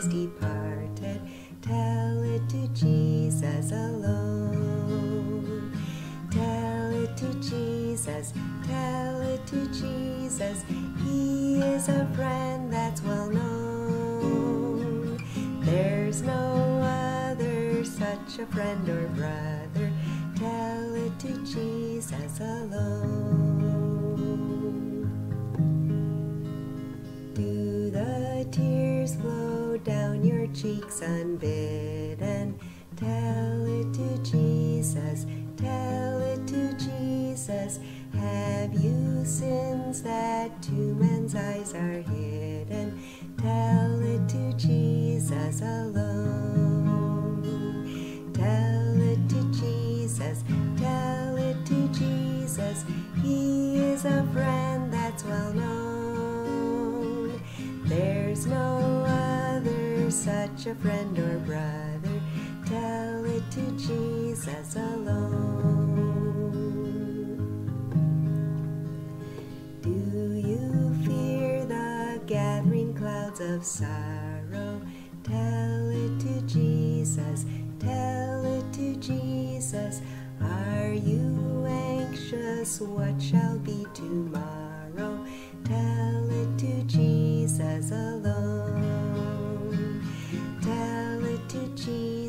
is departed, tell it to Jesus alone. Tell it to Jesus, tell it to Jesus, He is a friend that's well known. There's no other such a friend or brother, tell it to Jesus alone. Cheeks unbidden? Tell it to Jesus, tell it to Jesus. Have you sins that to men's eyes are hidden? Tell it to Jesus alone. Tell it to Jesus, a friend or brother. Tell it to Jesus alone. Do you fear the gathering clouds of sorrow? Tell it to Jesus, tell it to Jesus. Are you anxious? What shall be tomorrow? Tell it to Jesus alone.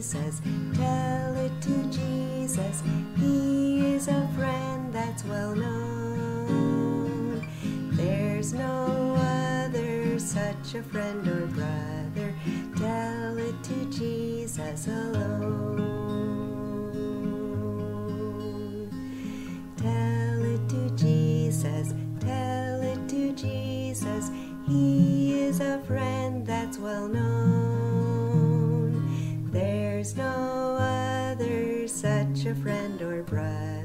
Jesus, tell it to Jesus. He is a friend that's well known. There's no other such a friend or brother. Tell it to Jesus alone. Tell it to Jesus, tell it to Jesus. He is a friend that's well known. There's no other such a friend or brother.